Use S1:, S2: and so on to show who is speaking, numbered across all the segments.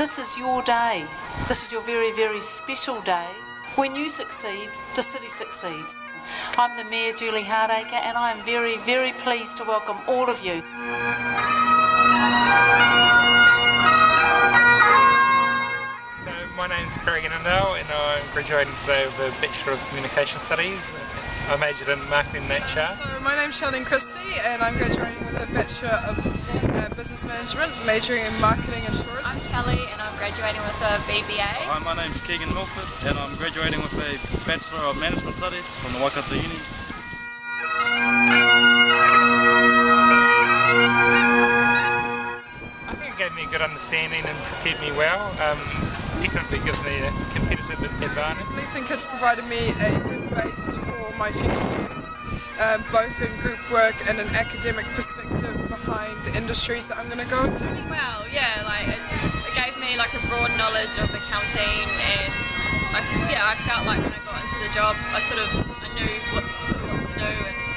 S1: is your day. This is your very, very special day. When you succeed, the city succeeds. I'm the Mayor, Julie Hardaker, and I am very, very pleased to welcome all of you.
S2: So my name's Craig Annandale and I'm graduating today with a Bachelor of Communication Studies. I majored in Marketing and HR.
S3: So my name's Charlene Christie and I'm graduating with a Bachelor of uh, Business Management, majoring in Marketing and Tourism.
S4: I'm Kelly and I'm graduating with a BBA.
S5: Hi, my name's Keegan Milford and I'm graduating with a Bachelor of Management Studies from the Waikato Uni.
S2: I think it gave me a good understanding and prepared me well. Um, definitely gives me a competitive advantage.
S3: I think it's provided me a good base for my future plans, um, both in group work and an academic perspective behind the industries that I'm going to go into.
S4: Well, yeah, like it, it gave me like a broad knowledge of accounting and I, yeah, I felt like when I got into the job, I sort of I knew what, what to do And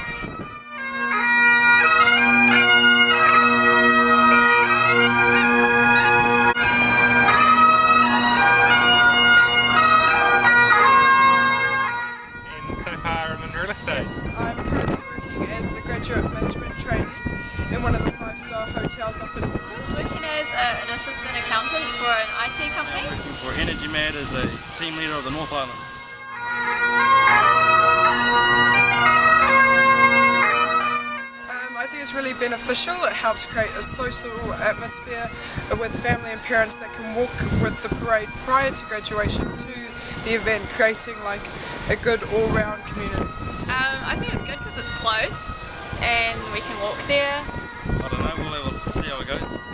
S3: Yes, I'm currently working as the graduate management trainee in one of the five-star hotels up in Auckland.
S4: working as a, an assistant accountant for an IT company.
S5: Working for Energy Mad as a team leader of the North Island.
S3: Um, I think it's really beneficial. It helps create a social atmosphere with family and parents that can walk with the parade prior to graduation to the event, creating like a good all-round community.
S4: Um, I think it's good because it's close and we can walk there.
S5: I don't know, we'll see how it goes.